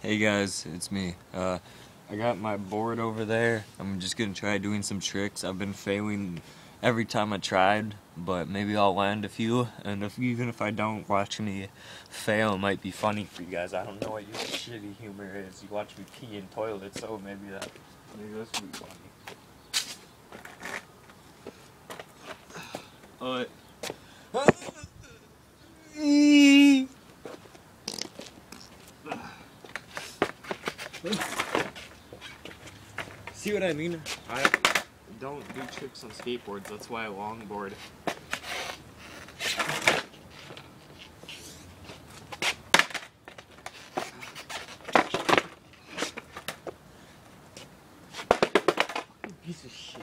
Hey guys, it's me. Uh, I got my board over there. I'm just gonna try doing some tricks. I've been failing every time I tried, but maybe I'll land a few. And if even if I don't, watch me fail it might be funny for you guys. I don't know what your shitty humor is. You watch me pee in toilets, so maybe that maybe will be funny. Uh, See what I mean? I don't do tricks on skateboards. That's why I longboard. Piece of shit.